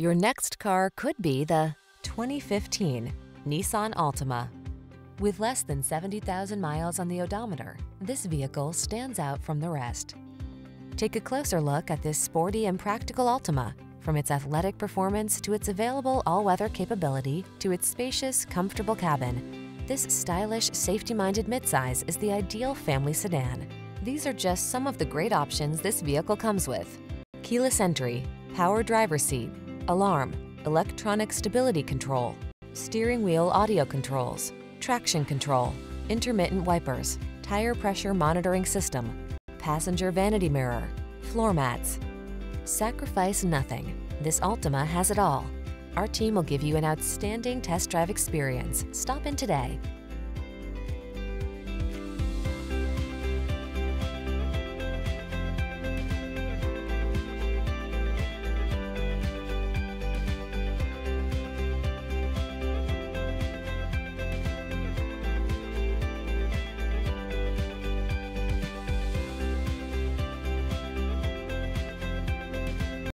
Your next car could be the 2015 Nissan Altima. With less than 70,000 miles on the odometer, this vehicle stands out from the rest. Take a closer look at this sporty and practical Altima. From its athletic performance to its available all-weather capability to its spacious, comfortable cabin, this stylish, safety-minded midsize is the ideal family sedan. These are just some of the great options this vehicle comes with. Keyless entry, power driver seat, alarm, electronic stability control, steering wheel audio controls, traction control, intermittent wipers, tire pressure monitoring system, passenger vanity mirror, floor mats. Sacrifice nothing. This Altima has it all. Our team will give you an outstanding test drive experience. Stop in today.